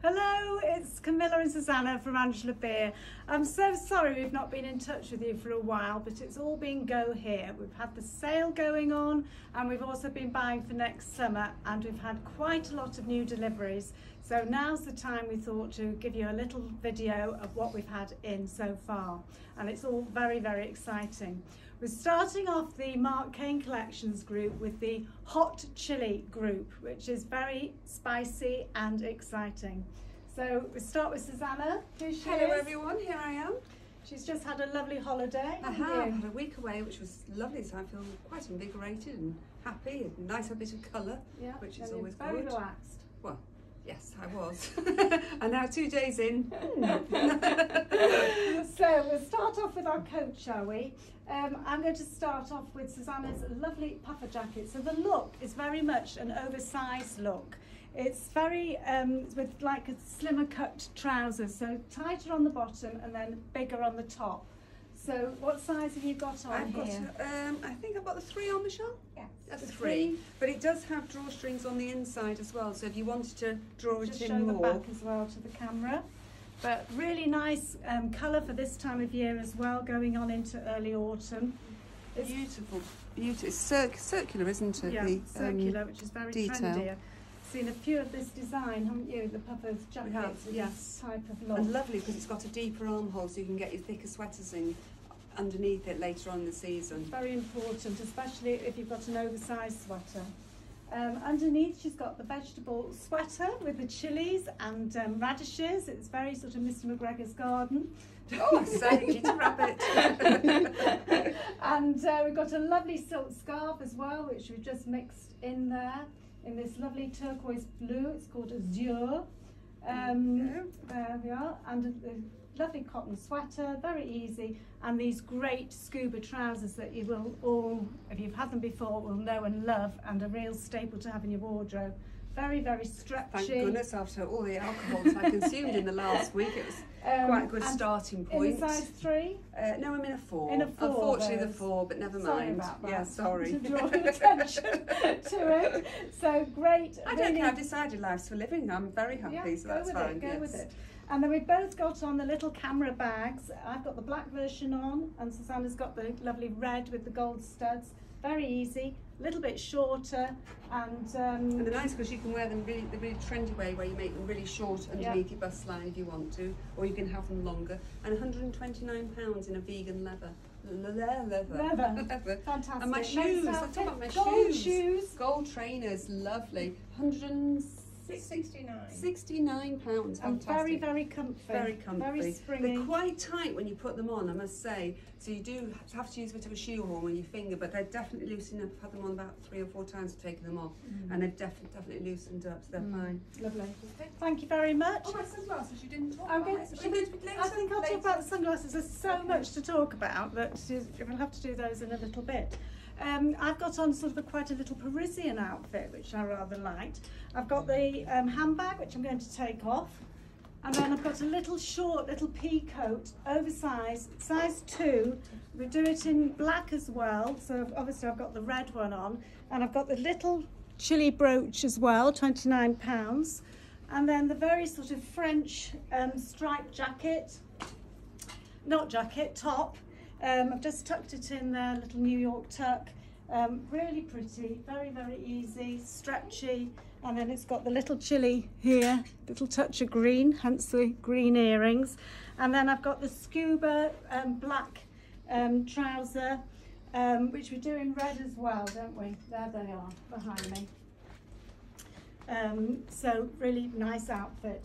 Hello, it's Camilla and Susanna from Angela Beer. I'm so sorry we've not been in touch with you for a while, but it's all been go here. We've had the sale going on and we've also been buying for next summer and we've had quite a lot of new deliveries. So now's the time we thought to give you a little video of what we've had in so far. And it's all very, very exciting. We're starting off the Marc Cain Collections group with the Hot Chili group, which is very spicy and exciting. So we start with Susanna. Who she Hello is. everyone, here I am. She's just had a lovely holiday. I have had a week away, which was lovely, so I feel quite invigorated and happy, and nice a bit of colour, Yeah, which is always very good. relaxed. Well, yes, I was. and now two days in. so we'll start off with our coat, shall we? Um, I'm going to start off with Susanna's lovely puffer jacket. So the look is very much an oversized look. It's very um, with like a slimmer cut trousers, so tighter on the bottom and then bigger on the top. So what size have you got on I've got, here? um, I think I've got the three on, Michelle. Yes, That's the three. But it does have drawstrings on the inside as well, so if you wanted to draw Just it show the back as well to the camera. But really nice um, colour for this time of year as well, going on into early autumn. It's Beautiful, beautiful. It's cir- circular, isn't it? yeah, the, um, circular, which is very detail. trendy. I've seen a few of this design, haven't you? The puffers jackets yes. type of look. And lovely because it's got a deeper armhole so you can get your thicker sweaters in underneath it later on in the season. Very important, especially if you've got an oversized sweater. Um, underneath, she's got the vegetable sweater with the chilies and um, radishes. It's very sort of Mr. McGregor's garden. Oh, safety to rabbit. and uh, we've got a lovely silk scarf as well, which we've just mixed in there in this lovely turquoise blue. It's called Azure. Um, there we are. And a lovely cotton sweater, very easy. And these great scuba trousers that you will all, if you've had them before, will know and love, and a real staple to have in your wardrobe. Very, very stretchy. Thank goodness after all the alcohol I consumed in the last week, it was Um, quite a good starting In point. a size three. Uh, no, I'm in a four. In a four, Unfortunately, the four, but never Sorry mind. about that. Yeah, sorry. To draw your attention to it. So great. I don't care. I've decided life's for living. I'm very happy, yeah, so go that's with fine. it, go yes. with it. And then we've both got on the little camera bags. I've got the black version on, and Susanna's got the lovely red with the gold studs. Very easy, a little bit shorter, and And um, they're nice because you can wear them really the really trendy way where you make them really short underneath your bust line if you want to, or you can have them longer. And 129 pounds in a vegan leather. Le- le- leather. Leather. leather. fantastic. And my shoes, let's talk about my gold shoes. shoes. Gold trainers, lovely. 169 69. pounds. And Fantastic. very, very comfy. Very comfy. Very springy. They're quite tight when you put them on, I must say. So you do have to use a bit of a shoehorn with your finger, but they're definitely loosened up. I've had them on about three or four times to taking them off, and they've definitely definitely loosened up. So they're Mm. fine. Lovely. Thank you very much. Oh, my sunglasses! You didn't talk I'm about. going it. to- Are you going to be later? I think I'll Later? talk about the sunglasses. There's so much to talk about that we'll have to do those in a little bit. Um, I've got on sort of a, quite a little Parisian outfit, which I rather liked. I've got the um, handbag, which I'm going to take off. And then I've got a little short, little pea coat, oversized, size two. We do it in black as well. So obviously I've got the red one on. And I've got the little chili brooch as well, 29 pounds. And then the very sort of French um, striped jacket, not jacket, top. Um, I've just tucked it in there, little New York tuck. Um, really pretty, very, very easy, stretchy. And then it's got the little chili here, little touch of green, hence the green earrings. And then I've got the scuba um, black um, trouser, um, which we do in red as well, don't we? There they are, behind me. Um, so really nice outfit.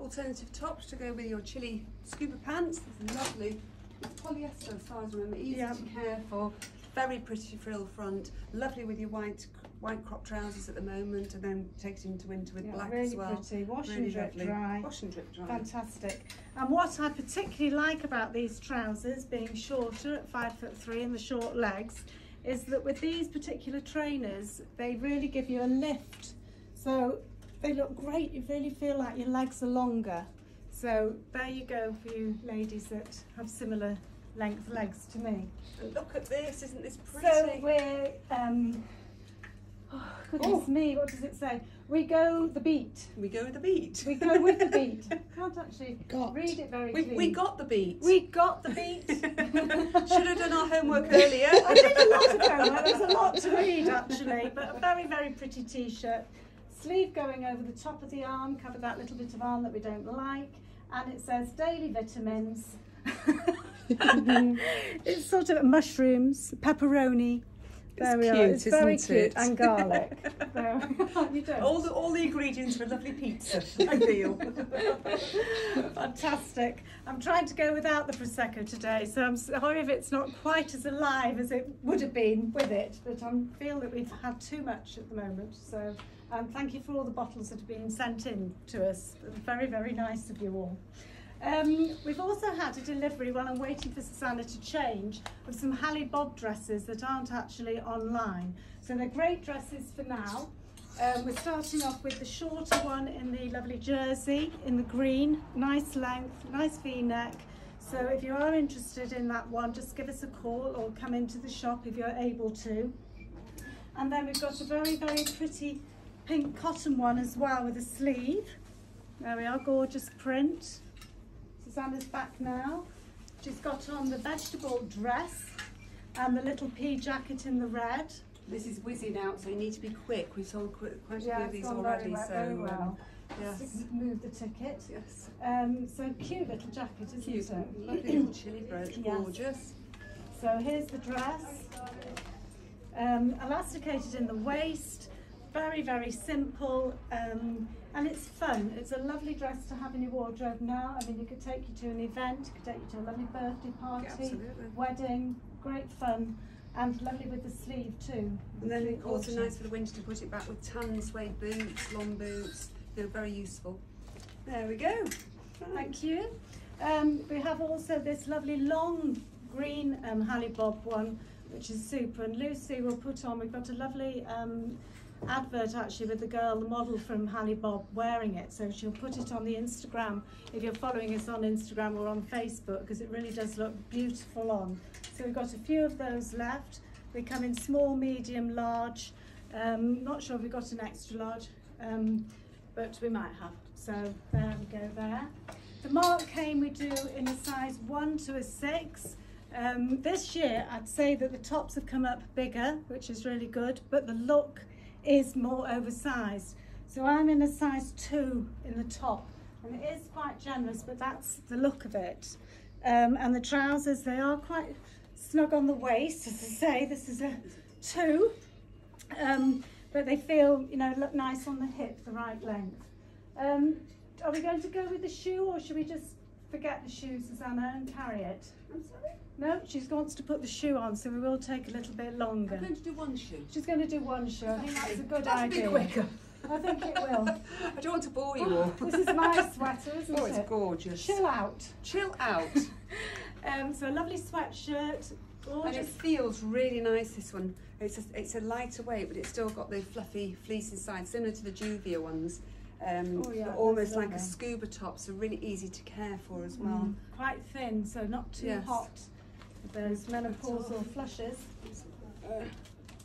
Alternative tops to go with your chili scuba pants. Lovely. It's polyester as far as I remember. Easy Yeah. to care for. Very pretty frill front. Lovely with your white white crop trousers at the moment, and then takes into winter with Yeah, black really as well. pretty. Wash really and drip lovely. dry. Wash and drip dry. Fantastic. And what I particularly like about these trousers, being shorter at five foot three and the short legs, is that with these particular trainers, they really give you a lift. So they look great. You really feel like your legs are longer. So there you go for you ladies that have similar length legs to me. And look at this, isn't this pretty? So we're um, Oh, goodness me, what does it say? We go the beat. We go with the beat. We go with the beat. Can't actually Got. read it very We, clearly. we got the beat. We got the beat. Should have done our homework earlier. I did a lot of homework. There's a lot to read actually, but a very, very pretty t-shirt. Sleeve going over the top of the arm, cover that little bit of arm that we don't like, and it says daily vitamins. it's sort of mushrooms, pepperoni. There It's we are. It's very isn't cute it? and garlic. There. you don't. all the all the ingredients for a lovely pizza. I feel. Fantastic. I'm trying to go without the Prosecco today, so I'm sorry if it's not quite as alive as it would have been with it, but I feel that we've had too much at the moment. So um, thank you for all the bottles that have been sent in to us. Very, very nice of you all. Um, we've also had a delivery while I'm waiting for Susanna to change of some Hale Bob dresses that aren't actually online. So they're great dresses for now. Um, we're starting off with the shorter one in the lovely jersey in the green, nice length, nice V-neck. So if you are interested in that one, just give us a call or come into the shop if you're able to. And then we've got a very, very pretty pink cotton one as well with a sleeve. There we are, gorgeous print. Susanna's back now. She's got on the vegetable dress and the little pea jacket in the red. This is whizzing out, so you need to be quick. We've sold qu- quite a few of these already, well. so very um, yes, Move the ticket. yes. Um, so cute little jacket, isn't Cute, it? lovely little chili brooch, Yes. gorgeous. So here's the dress. Um, elasticated in the waist, very, very simple, um, and it's fun. It's a lovely dress to have in your wardrobe now. I mean, it could take you to an event, it could take you to a lovely birthday party, Absolutely. wedding, great fun, and lovely with the sleeve too. And then also nice for the winter to put it back with tan suede boots, long boots. They're very useful. There we go. Right. Thank you. Um, we have also this lovely long green um, Hale Bob one, which is super. And Lucy will put on, we've got a lovely um, advert actually with the girl, the model from Hale Bob wearing it. So she'll put it on the Instagram if you're following us on Instagram or on Facebook because it really does look beautiful on. So we've got a few of those left. They come in small, medium, large. Um, not sure if we've got an extra large, um, but we might have. So there we go there. The Marc Cain we do in a size 1 to a 6. Um, this year I'd say that the tops have come up bigger, which is really good, but the look is more oversized. So I'm in a size 2 in the top, and it is quite generous, but that's the look of it. Um, and the trousers, they are quite snug on the waist, as I say, this is a 2. Um, but they feel, you know, look nice on the hip, the right length. Um, are we going to go with the shoe or should we just forget the shoe, Susanna, and carry it? I'm sorry. No, she wants to put the shoe on, so we will take a little bit longer. I'm going to do one shoe. She's going to do one shoe. I think that's a good That'll idea. be quicker. I think it will. I don't want to bore you all. this is my sweater, isn't Oh, it's it? gorgeous. Chill out. Chill out. Um, so a lovely sweatshirt, and it feels really nice, this one. It's a, it's a lighter weight, but it's still got the fluffy fleece inside, similar to the Juvia ones. Um, Oh, yeah, almost like a scuba top, so really easy to care for as well. Mm, quite thin, so not too Yes. hot. Those menopausal flushes.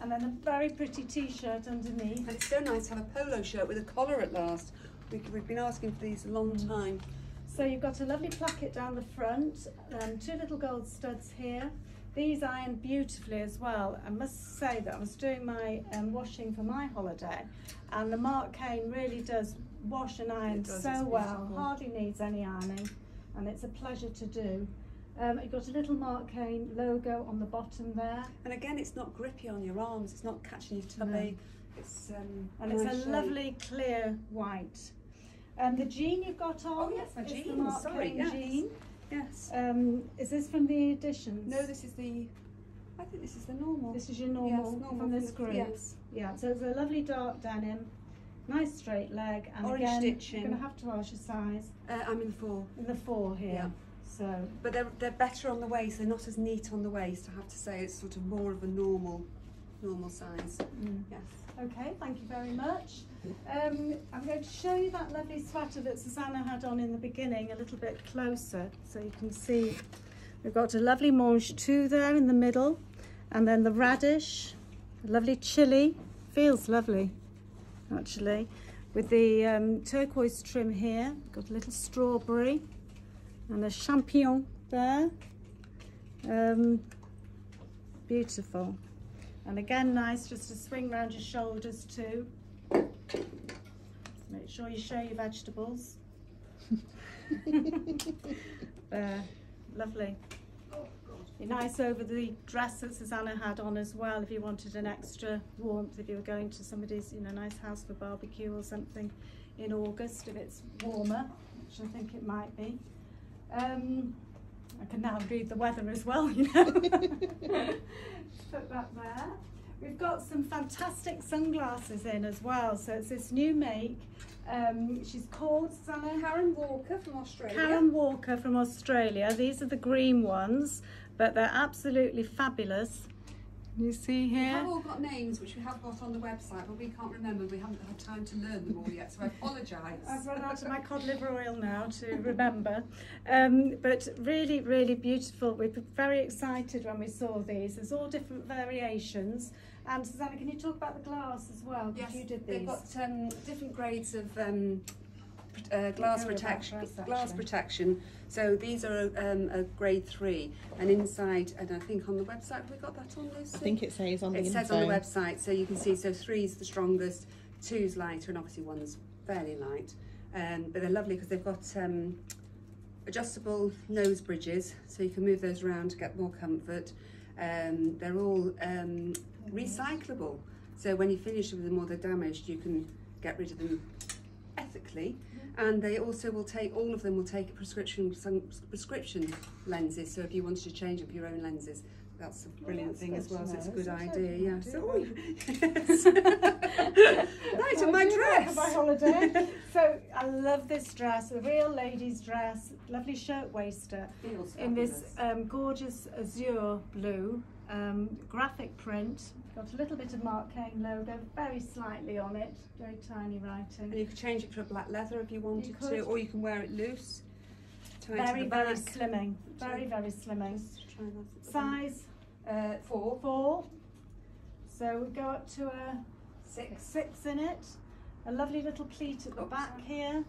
And then a very pretty t-shirt underneath. And it's so nice to have a polo shirt with a collar at last. We, we've been asking for these a long Mm. time. So you've got a lovely placket down the front, um, two little gold studs here. These iron beautifully as well. I must say that I was doing my um, washing for my holiday and the Marc Cain really does wash and iron does, so well, hardly needs any ironing and it's a pleasure to do. Um, you've got a little Marc Cain logo on the bottom there And again, it's not grippy on your arms. It's not catching your tummy. It's um, and it's a shape. lovely clear white. Um, the jean you've got on Oh, yes, my the Mark sorry, Kane yes. jean. Yes. Um, is this from the editions? No, this is the. I think this is the normal. This is your normal, yes, normal from this the- group. Yes. Yeah, so it's a lovely dark denim, nice straight leg, and Orange again, stitching. you're going to have to ask your size Uh, I'm in the four. in the four here. Yeah. So, But they're, they're better on the waist. They're not as neat on the waist. I have to say, it's sort of more of a normal, normal size. mm. Yes. okay, thank you very much. Um, I'm going to show you that lovely sweater that Susanna had on in the beginning a little bit closer, so you can see. We've got a lovely mangetout there in the middle, and then the radish, a lovely chili feels lovely, actually. With the um, turquoise trim here, got a little strawberry and a champignon there. Um, beautiful. And again, nice just to swing around your shoulders too. Make sure you show your vegetables. there, lovely. Be nice over the dress that Susanna had on as well if you wanted an extra warmth if you were going to somebody's you know nice house for barbecue or something in August if it's warmer, which I think it might be. Um, I can now read the weather as well, you know. Put that there. We've got some fantastic sunglasses in as well. So it's this new make. Um, she's called Susanna Karen Walker from Australia. Karen Walker from Australia. These are the green ones but they're absolutely fabulous. You see here? We have all got names which we have got on the website, but we can't remember. We haven't had time to learn them all yet, so I apologise. I've run out of my cod liver oil now to remember. Um, but really, really beautiful. We were very excited when we saw these. There's all different variations. And Susanna, can you talk about the glass as well? Yes, you did these. they've got um, different grades of um, uh, glass protection. Glass protection. So these are um, a grade three, and inside, and I think on the website, have we got that on, Lucy? I think it says on the It says on the website, so you can see, so three's the strongest, two's lighter, and obviously one's fairly light. Um, but they're lovely because they've got um, adjustable nose bridges, so you can move those around to get more comfort. Um, they're all um, recyclable, so when you finish with them or they're damaged, you can get rid of them ethically and they also will take all of them will take prescription some prescription lenses. So if you wanted to change up your own lenses that's a brilliant well, thing as well. So it's a good idea. it? yeah. So Oh, yes right and my dress. My holiday? So I love this dress a real lady's dress. Lovely shirt waister in this um, gorgeous azure blue um, graphic print got a little bit of Marc Cain logo very slightly on it very tiny writing. And you could change it for a black leather if you wanted could. to or you can wear it loose tie it to very very slimming very very slimming. Just try that at the size uh, four. Four. So we go up to a six six. in it. A lovely little pleat at the back here.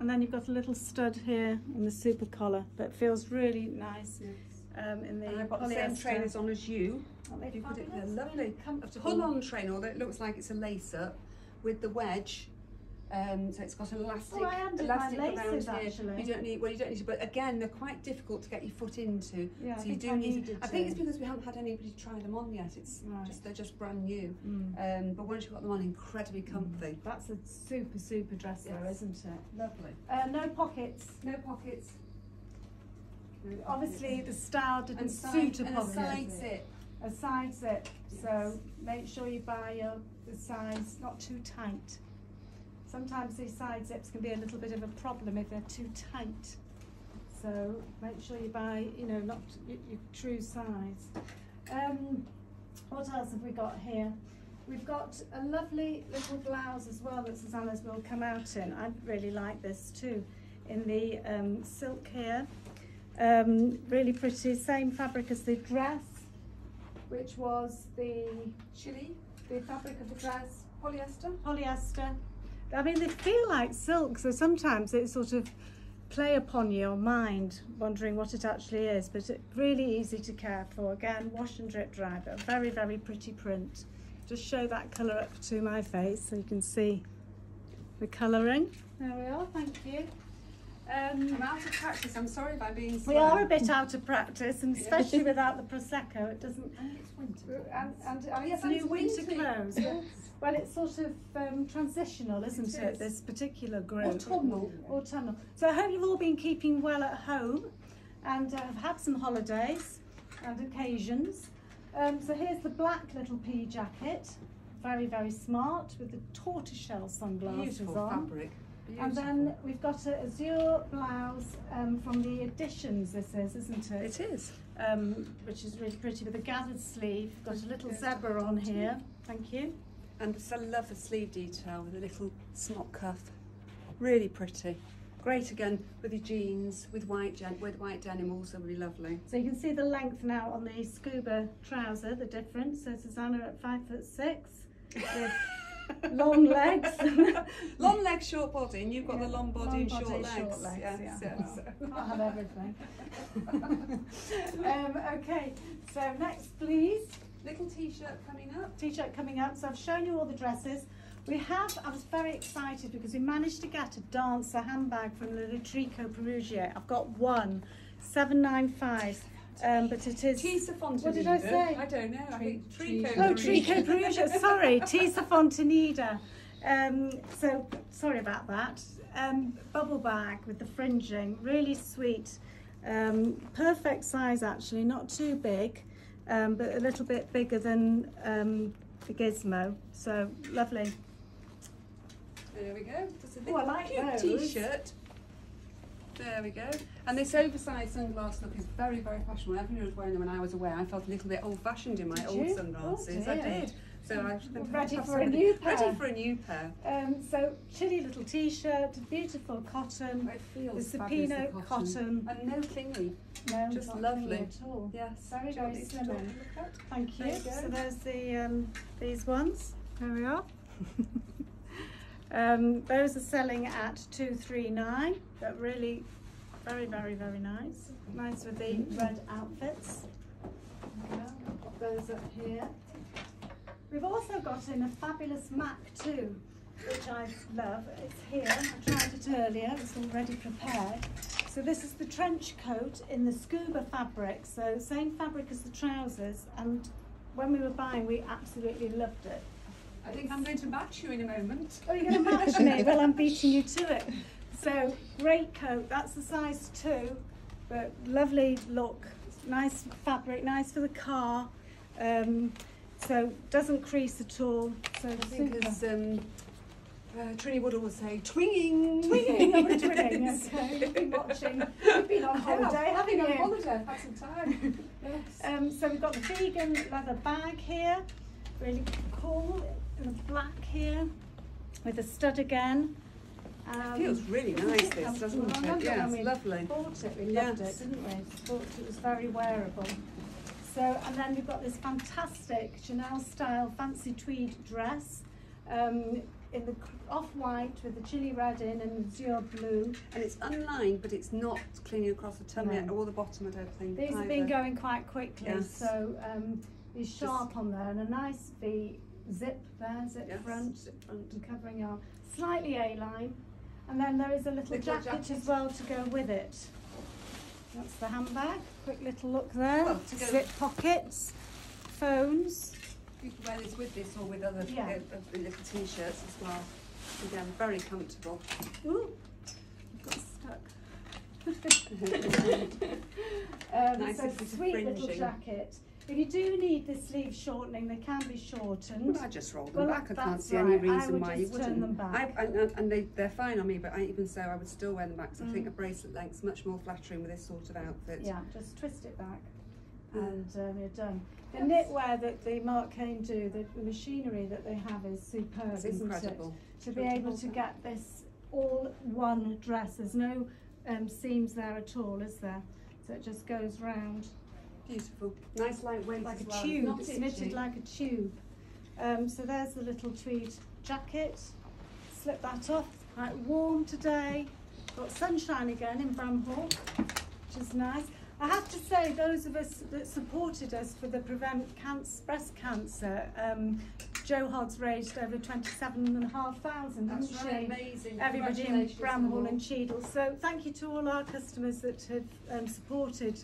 And then you've got a little stud here in the super collar that feels really nice yes. Um, in the and I've got the same trainers on as you Aren't they You put it fabulous? lovely. Really A pull-on trainer, although it looks like it's a lace-up, with the wedge. Um, so it's got elastic, Oh, I undid my elastic around laces, here. actually. You don't need, well, you don't need to, but again, they're quite difficult to get your foot into. Yeah, I so you think do I need. needed I think it's because we haven't had anybody try them on yet. It's Right. just they're just brand new. Mm. Um, but once you've got them on, incredibly comfy. That's a super, super dress though, Yes. isn't it? Lovely. Uh, no pockets. No pockets. Obviously the style didn't side, suit a a side zip. A side zip. So make sure you buy your the size not too tight. Sometimes these side zips can be a little bit of a problem if they're too tight. So make sure you buy, you know, not your, your true size. Um, what else have we got here? We've got a lovely little blouse as well that Susanna's will come out in. I really like this too, in the um, silk here. Um, really pretty, same fabric as the dress, which was the Chili. the fabric of the dress, Polyester. polyester. I mean, they feel like silk, so sometimes it sort of play upon your mind, wondering what it actually is. But it's really easy to care for. Again, wash and drip dry, but very, very pretty print. Just show that colour up to my face so you can see the colouring. There we are. Thank you. Um, I'm out of practice. I'm sorry if I'm being slow. we are a bit out of practice, and especially without the prosecco, it doesn't. And it's winter. And, and yes, new winter winter. clothes. Yes. Well, it's sort of um, transitional, isn't It it? is. This particular group. Autumnal. Autumnal. So I hope you've all been keeping well at home and uh, have had some holidays and occasions. Um, so here's the black little pea jacket. Very, very smart with the tortoiseshell sunglasses Beautiful on. fabric. And then we've got a azure blouse um, from the Editions, this is, isn't it? it is. um, which is really pretty with a gathered sleeve. Got a little zebra on here. Thank you. And I love the sleeve detail with a little smock cuff. Really pretty. Great again with your jeans, with white gen- with white denim, also really lovely. So you can see the length now on the scuba trouser, the difference. So Susanna at five foot six, long legs. long legs, short body, and you've got Yeah, the long body long and body, short legs. short legs, yes, yeah. yes. Can't have everything. um, okay, so next please. Little t-shirt coming up. T-shirt coming up. So I've shown you all the dresses. We have, I was very excited because we managed to get a dancer handbag from the Lutrico Perugia. I've got one, 795. Um, but it is... Tissa Fontaneda. What did I say? I don't know. I think Tri- Trico. Oh, Perugia. Trico Perugia, sorry, Tissa Fontaneda. Um, so, sorry about that. Um, bubble bag with the fringing, really sweet. Um, perfect size actually, not too big, um, but a little bit bigger than um, the gizmo. So, lovely. There we go. Just a Oh, I little like cute those. t-shirt. There we go. And this oversized sunglass look is very, very fashionable. Everyone was wearing them when I was away. I felt a little bit old-fashioned in my Did old you? sunglasses. Oh, I did. So I Well, ready for a new pair. Ready for a new pair. Um, so, chilly little t-shirt, beautiful cotton. It feels The the Supima cotton. And no clingy. No, Just not lovely. clingy At all. Yes. Very, very slim talk in. a look at? Thank you. There you. So there's the um, these ones. There we are. um, those are selling at two three nine. But really, very very very nice. Nice with the red outfits. There we go. Pop those up here. We've also got in a fabulous MAC too, which I love. It's here. I tried it earlier. It's already prepared. So this is the trench coat in the scuba fabric. So same fabric as the trousers. And when we were buying, we absolutely loved it. I think I'm going to match you in a moment. Oh, you're going to match me? Well, I'm beating you to it. So great coat. That's the size two, but lovely look. Nice fabric. Nice for the car. Um, so doesn't crease at all. So I think super. as um, uh, Trini would always say, twinging. Twinging, we're twinning. Okay, you've been watching. You've been on holiday, haven't Been on holiday, had some time. yes. Um, so we've got the vegan leather bag here, really cool, in the black here, with a stud again. Um, Feels really nice, this, doesn't it? remember Yes, when we lovely. Bought it, we loved Yes. it, didn't we? Thought it was very wearable. So, and then we've got this fantastic Chanel style fancy tweed dress. Um, in the off-white with the chili red in and azure blue. And it's unlined, but it's not clinging across the tummy No. or the bottom, I don't think. These have been going quite quickly, Yes. so um, sharp on there and a nice V zip there, zip Yes, front, zip front. and covering our slightly A-line. And then there is a little, Little jacket, jacket. as well to go with it. That's the handbag. Quick little look there. Well, Zip pockets, phones. You can wear this with this or with other Yeah. uh, uh, little t-shirts as well. Again, very comfortable. Ooh, I've got stuck. um, Nice so little bit of sweet little jacket. If you do need the sleeve shortening, they can be shortened. Well, I just roll them Well, back. I can't see any right. I reason would why you wouldn't. them back. I, and, and they, they're fine on me, but I, even so, I would still wear them back because I think Mm. a bracelet length's much more flattering with this sort of outfit. Yeah, just twist it back and um, you're done. The knitwear that the Marc Cain do, the, the machinery that they have is superb, It's incredible. it? To be Do you want to able to get this all one dress. There's no um, seams there at all, is there? So it just goes round Beautiful. Nice lightweight like a well. tube. Not It's knitted like a tube. Um, so there's the little tweed jacket. Slip that off. Quite warm today. Got sunshine again in Bramhall, which is nice. I have to say, those of us that supported us for the Prevent cancer, Breast Cancer, um, Joe Hodds raised over 27,500, That's didn't right, she? amazing. Everybody in Congratulations to them Bramhall and Cheadle. So thank you to all our customers that have um, supported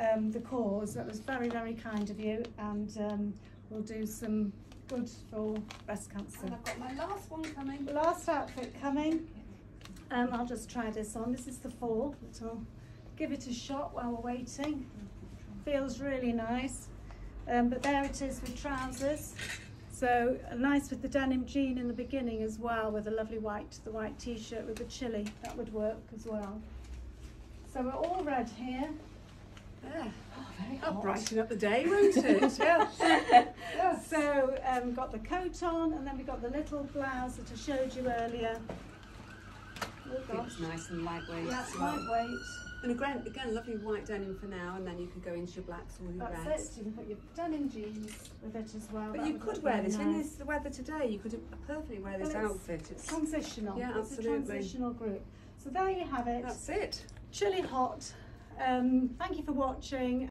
um, the cause. That was very, very kind of you, and um, we'll do some good for breast cancer. And I've got my last one coming. Last outfit coming. Um, I'll just try this on. This is the fall. But I'll give it a shot while we're waiting. Feels really nice. Um, but there it is with trousers. So uh, nice with the denim jean in the beginning as well, with a lovely white, the white t-shirt with the chili. That would work as well. So we're all red here. Yeah. Oh, very That'll hot. brighten up the day, won't it? yeah. Yes. So um, got the coat on, and then we got the little blouse that I showed you earlier. Oh gosh. it's nice and lightweight Yeah, as well. lightweight. And again, again, lovely white denim for now, and then you could go into your blacks or your That's reds. it. You can put your denim jeans with it as well. But That you could wear this in nice. this the weather today. You could perfectly wear this Well, it's outfit. It's Transitional. Yeah, It's a transitional group. So there you have it. that's it. Chilly hot. Um, thank you for watching